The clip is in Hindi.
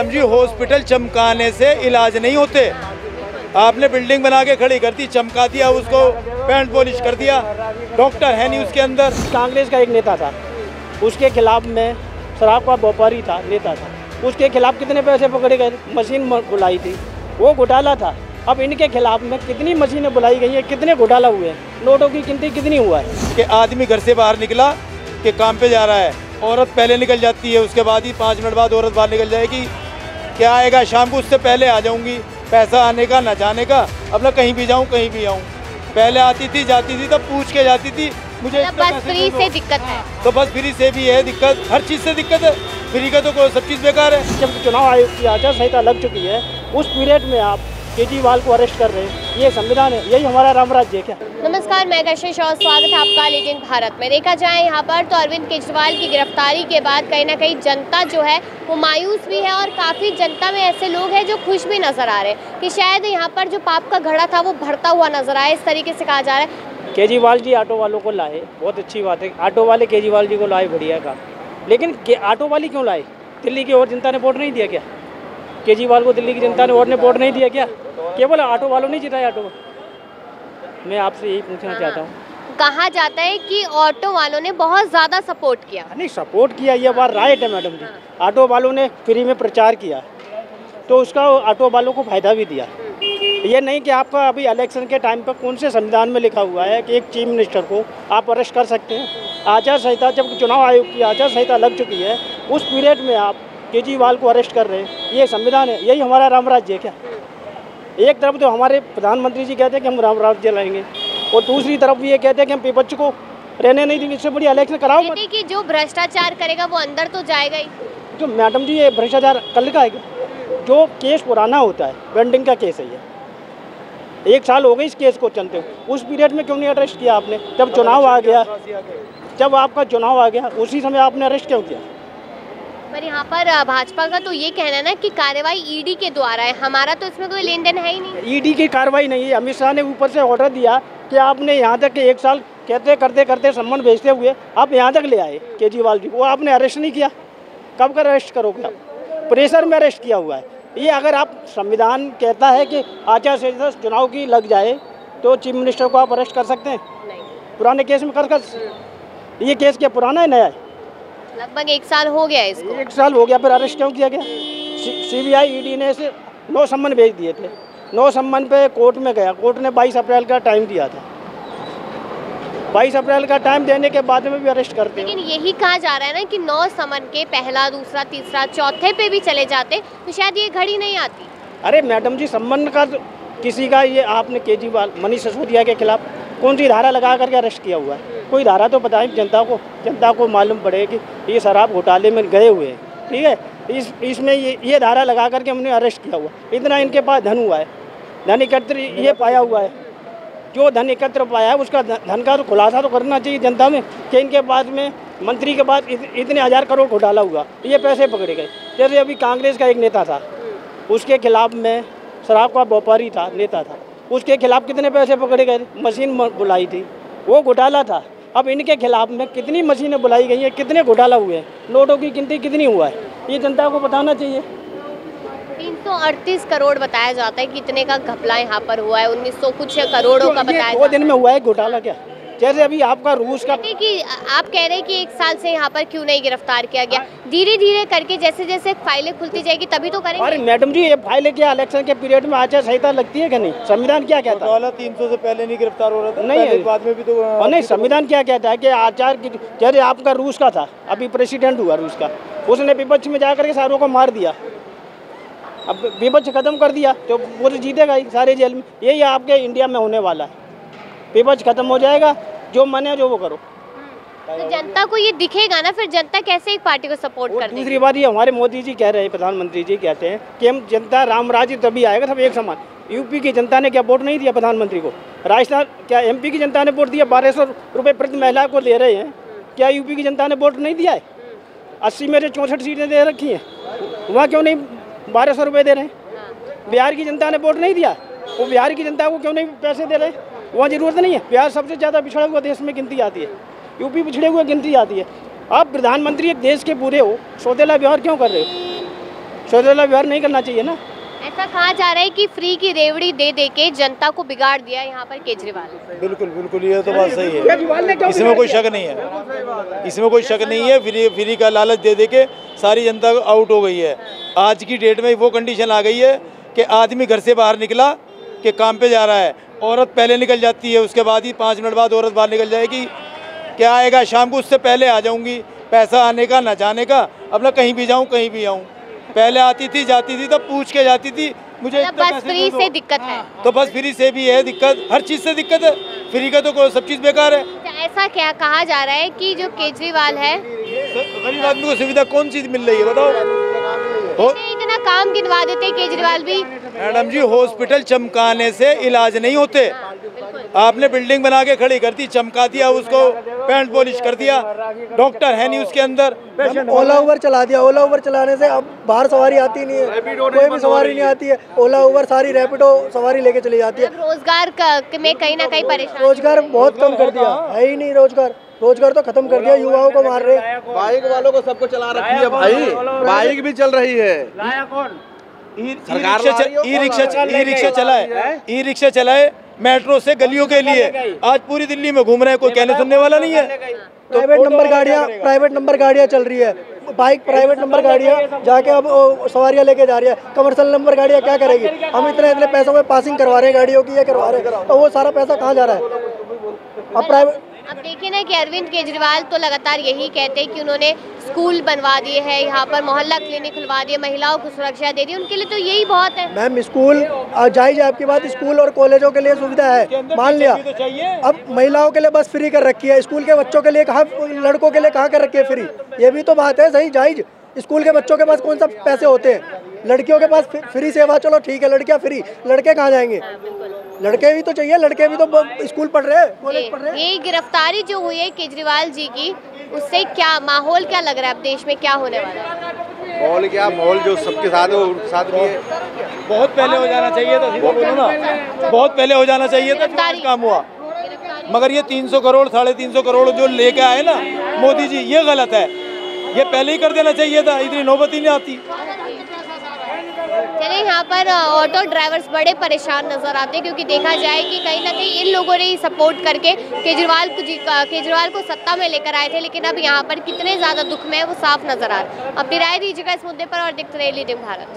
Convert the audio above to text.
मैडम जी हॉस्पिटल चमकाने से इलाज नहीं होते। आपने बिल्डिंग बना के खड़ी कर दी चमका दिया उसको पेंट पॉलिश कर दिया। डॉक्टर है नहीं उसके अंदर। कांग्रेस का एक नेता था। उसके खिलाफ में शराब का व्यापारी था नेता था। उसके खिलाफ कितने पैसे पकड़े गए? मशीन बुलाई थी। वो घोटाला था। अब इनके खिलाफ में कितनी मशीनें बुलाई गई हैं कितने घोटाला हुए हैं? नोटों की गिनती कितनी हुआ है? कि आदमी घर से बाहर निकला कि काम पे जा रहा है। औरत पहले निकल जाती है उसके बाद ही पाँच मिनट बाद औरत बाहर निकल जाएगी। क्या आएगा? शाम को उससे पहले आ जाऊँगी। पैसा आने का ना जाने का। अब ना कहीं भी जाऊँ कहीं भी आऊँ। पहले आती थी जाती थी तब पूछ के जाती थी। मुझे मतलब बस फ्री से दिक्कत है। तो बस फ्री से भी है दिक्कत। हर चीज़ से दिक्कत है। फ्री का तो सब चीज़ बेकार है। जब चुनाव आयोग की आचार संहिता लग चुकी है उस पीरियड में आप केजरीवाल को अरेस्ट कर रहे हैं। ये संविधान है यही हमारा राम राज्य है क्या? नमस्कार मैं कशिश और स्वागत है आपका लेजेंड भारत में। देखा जाए यहाँ पर तो अरविंद केजरीवाल की गिरफ्तारी के बाद कहीं ना कहीं जनता जो है वो मायूस भी है और काफ़ी जनता में ऐसे लोग हैं जो खुश भी नज़र आ रहे हैं कि शायद यहाँ पर जो पाप का घड़ा था वो भरता हुआ नज़र आए इस तरीके से कहा जा रहा है। केजरीवाल जी ऑटो वालों को लाए बहुत अच्छी बात है। ऑटो वाले केजरीवाल जी को लाए बढ़िया काम। लेकिन ऑटो वाले क्यों लाए? दिल्ली की और जनता ने वोट नहीं दिया क्या? केजरीवाल को दिल्ली की जनता ने वोट ने वोट नहीं दिया क्या? केवल ऑटो वालों ने जिताया ऑटो। मैं आपसे यही पूछना चाहता हूँ। कहा जाता है कि ऑटो वालों ने बहुत ज़्यादा सपोर्ट किया। नहीं सपोर्ट किया ये बात राइट है मैडम जी। ऑटो वालों ने फ्री में प्रचार किया तो उसका ऑटो वालों को फ़ायदा भी दिया। ये नहीं कि आपका अभी इलेक्शन के टाइम पर कौन से संविधान में लिखा हुआ है कि एक चीफ मिनिस्टर को आप अरेस्ट कर सकते हैं। आचार संहिता जब चुनाव आयोग की आचार संहिता लग चुकी है उस पीरियड में आप केजरीवाल को अरेस्ट कर रहे हैं। ये संविधान है यही हमारा राम राज्य है क्या? एक तरफ़ तो हमारे प्रधानमंत्री जी कहते हैं कि हम राम राज्य लाएँगे और दूसरी तरफ़ ये कहते हैं कि हम विपक्ष को रहने नहीं देंगे। इससे बड़ी इलेक्शन कराओ मत। कि जो भ्रष्टाचार करेगा वो अंदर तो जाएगा ही। जो मैडम जी ये भ्रष्टाचार कल का है जो केस पुराना होता है पेंडिंग का केस है ये। एक साल हो गए इस केस को चलते हुए। उस पीरियड में क्यों नहीं अरेस्ट किया आपने? जब चुनाव आ गया जब आपका चुनाव आ गया उसी समय आपने अरेस्ट क्यों किया? पर यहाँ पर भाजपा का तो ये कहना है ना कि कार्रवाई ईडी के द्वारा है। हमारा तो इसमें कोई लेन देन है ही नहीं। ईडी की कार्रवाई नहीं है। अमित शाह ने ऊपर से ऑर्डर दिया कि आपने यहाँ तक एक साल कहते करते करते सम्मान भेजते हुए आप यहाँ तक ले आए केजरीवाल जी को। आपने अरेस्ट नहीं किया। कब कर अरेस्ट करोगे आप? प्रेशर में अरेस्ट किया हुआ है। ये अगर आप संविधान कहता है कि आचार संहिता चुनाव की लग जाए तो चीफ मिनिस्टर को आप अरेस्ट कर सकते हैं। पुराने केस में कर कर ये केस क्या पुराना है नया है? लगभग एक साल हो गया इसको। एक साल हो गया फिर अरेस्ट क्यों किया गया? सी बी आई ईडी ने इसे नौ सम्मन भेज दिए थे। नौ सम्मन पे कोर्ट में गया। कोर्ट ने 22 अप्रैल का टाइम दिया था। 22 अप्रैल का टाइम देने के बाद में भी अरेस्ट करते लेकिन यही कहा जा रहा है ना कि नौ समन के पहला दूसरा तीसरा चौथे पे भी चले जाते तो शायद ये घड़ी नहीं आती। अरे मैडम जी सम्मन का तो किसी का ये आपने केजरीवाल मनीष सिसोदिया के खिलाफ कौन सी धारा लगा करके अरेस्ट किया हुआ है? कोई धारा तो बताएँ जनता को जनता को मालूम पड़े कि ये शराब घोटाले में गए हुए हैं ठीक है? इस इसमें ये ये धारा लगा करके हमने अरेस्ट किया हुआ इतना इनके पास धन हुआ है। धन एकत्र ये पाया हुआ है। जो धन एकत्र पाया है उसका धन का तो खुलासा तो करना चाहिए जनता में कि इनके पास में मंत्री के पास इत, इतने हज़ार करोड़ घोटाला हुआ ये पैसे पकड़े गए। जैसे अभी कांग्रेस का एक नेता था उसके खिलाफ में शराब का व्यापारी था नेता था उसके खिलाफ कितने पैसे पकड़े गए? मशीन बुलाई थी। वो घोटाला था। अब इनके खिलाफ में कितनी मशीनें बुलाई गई हैं कितने घोटाला हुए हैं नोटों की गिनती कितनी हुआ है ये जनता को बताना चाहिए। तीन सौ अड़तीस करोड़ बताया जाता है कितने का घपला यहाँ पर हुआ है उन्नीस सौ कुछ करोड़ों का बताया दो दिन में हुआ है घोटाला क्या? जैसे अभी आपका रूस का कि आप कह रहे हैं कि एक साल से यहाँ पर क्यों नहीं गिरफ़्तार किया गया? धीरे धीरे करके जैसे जैसे फाइलें खुलती जाएगी तभी तो करेंगे। अरे मैडम जी ये फ़ाइल क्या इलेक्शन के पीरियड में आचार संहिता लगती है कि नहीं? संविधान क्या कहता है? घोटाला तीन सौ से पहले नहीं गिरफ़्तार हो रहा था नहीं बाद में भी तो नहीं संविधान क्या कहता है कि आचार की जैसे आपका रूस का था अभी प्रेसिडेंट हुआ रूस का उसने विपक्ष में जाकर के सारों को मार दिया। अब विपक्ष खत्म कर दिया तो वो तो जीतेगा ही सारे जेल में। यही आपके इंडिया में होने वाला है। विपक्ष खत्म हो जाएगा जो मने जो वो करो। तो जनता को ये दिखेगा ना फिर जनता कैसे एक पार्टी को सपोर्ट कर दूसरी बात ये हमारे मोदी जी कह रहे हैं प्रधानमंत्री जी कहते हैं कि हम जनता राम राज्य तभी आएगा सब एक समान। यूपी की जनता ने क्या वोट नहीं दिया प्रधानमंत्री को? राजस्थान क्या एमपी की जनता ने वोट दिया? बारह सौ रुपये प्रति महिला को दे रहे हैं। क्या यूपी की जनता ने वोट नहीं दिया है? अस्सी में से चौंसठ सीटें दे रखी हैं। वहाँ क्यों नहीं बारह सौ रुपये दे रहे हैं? बिहार की जनता ने वोट नहीं दिया? वो बिहार की जनता को क्यों नहीं पैसे दे रहे वहाँ ज़रूरत नहीं है। बिहार सबसे ज़्यादा पिछड़ा हुआ देश में गिनती आती है। यूपी पिछड़े हुए गिनती आती है। आप प्रधानमंत्री एक देश के पूरे हो सौतेला व्यवहार क्यों कर रहे हो? सौदेला व्यवहार नहीं करना चाहिए ना? ऐसा कहा जा रहा है कि फ्री की रेवड़ी दे दे के जनता को बिगाड़ दिया यहाँ पर केजरीवाल। बिल्कुल बिल्कुल ये तो बात सही है। इसमें कोई शक नहीं है। इसमें कोई शक नहीं है। फ्री फ्री का लालच दे दे के सारी जनता आउट हो गई है। आज की डेट में वो कंडीशन आ गई है कि आदमी घर से बाहर निकला कि काम पे जा रहा है। औरत पहले निकल जाती है उसके बाद ही पाँच मिनट बाद औरत बाहर निकल जाएगी। क्या आएगा? शाम को उससे पहले आ जाऊँगी। पैसा आने का ना जाने का। अपना कहीं भी जाऊँ कहीं भी आऊँ। पहले आती थी जाती थी तब पूछ के जाती थी। मुझे इतना बस फ्री से दिक्कत है। तो बस फ्री से भी है दिक्कत। हर चीज़ से दिक्कत है। फ्री का तो सब चीज़ बेकार है। तो ऐसा क्या कहा जा रहा है कि जो केजरीवाल है? गरीब आदमी को सुविधा कौन चीज़ मिल रही है बताओ। काम गिनवा देते केजरीवाल भी। मैडम जी हॉस्पिटल चमकाने से इलाज नहीं होते। आपने बिल्डिंग बना के खड़ी कर दी चमका दिया उसको पेंट पॉलिश कर दिया। डॉक्टर है नहीं उसके अंदर। ओला उबर चला दिया। ओला उबर चलाने से अब बाहर सवारी आती नहीं है। कोई भी सवारी नहीं आती है। ओला उबर सारी रैपिडो सवारी लेके चली जाती है। मतलब रोज़गार क- में कहीं ना कहीं परेशान रोज़गार बहुत कम कर दिया। है ही नहीं रोज़गार। रोज़गार तो खत्म कर दिया युवाओं को मार रहे बाइक वालों को सबको चला रखी है भाई। बाइक भी चल रही है। ई रिक्शा ई रिक्शा चलाए ई रिक्शा चलाए मेट्रो से गलियों के लिए। आज पूरी दिल्ली में घूम रहे हैं कोई कहने सुनने वाला नहीं है? प्राइवेट नंबर गाड़ियाँ प्राइवेट नंबर गाड़ियाँ चल रही है। बाइक प्राइवेट नंबर गाड़ियाँ जाके अब सवारियाँ लेके जा रही है। कमर्शियल नंबर गाड़ियाँ क्या करेगी? हम इतने इतने पैसों में पासिंग करवा रहे हैं गाड़ियों की ये करवा रहे हैं। तो वो सारा पैसा कहाँ जा रहा है? अब प्राइवेट अब देखिए ना कि अरविंद केजरीवाल तो लगातार यही कहते हैं कि उन्होंने स्कूल बनवा दिए हैं यहाँ पर मोहल्ला क्लिनिक खुलवा दिए महिलाओं को सुरक्षा दे दी उनके लिए तो यही बहुत है। मैम स्कूल जायज़ है आपकी बात स्कूल और कॉलेजों के लिए सुविधा है मान लिया। तो अब महिलाओं के लिए बस फ्री कर रखी है स्कूल के बच्चों के लिए कहाँ लड़कों के लिए कहाँ कर रखी है फ्री? ये भी तो बात है सही जायज़ स्कूल के बच्चों के पास कौन सा पैसे होते हैं? लड़कियों के पास फ्री सेवा चलो ठीक है लड़कियाँ फ्री लड़के कहाँ जाएँगे? लड़के भी तो चाहिए लड़के भी तो स्कूल पढ़ रहे हैं कॉलेज पढ़ रहे हैं। ये गिरफ्तारी जो हुई है केजरीवाल जी की उससे क्या माहौल क्या लग रहा है अब देश में क्या होने वाला है? माहौल क्या माहौल जो सबके साथ है उनके साथ भी है बहुत पहले हो जाना चाहिए था बोलो ना। बहुत पहले हो जाना चाहिए था काम हुआ। मगर ये 300 करोड़ साढ़े तीन सौ करोड़ जो लेके आए ना मोदी जी ये गलत है। ये पहले ही कर देना चाहिए था इतनी नौबत ही नहीं आती। यहाँ पर ऑटो ड्राइवर्स बड़े परेशान नज़र आते हैं क्योंकि देखा जाए कि कहीं ना कहीं इन लोगों ने ही सपोर्ट करके केजरीवाल केजरीवाल को सत्ता में लेकर आए थे, लेकिन अब यहाँ पर कितने ज़्यादा दुख में है वो साफ़ नज़र आ रहा है। अपनी राय दीजिएगा इस मुद्दे पर और देखते रहे लीडिंग भारत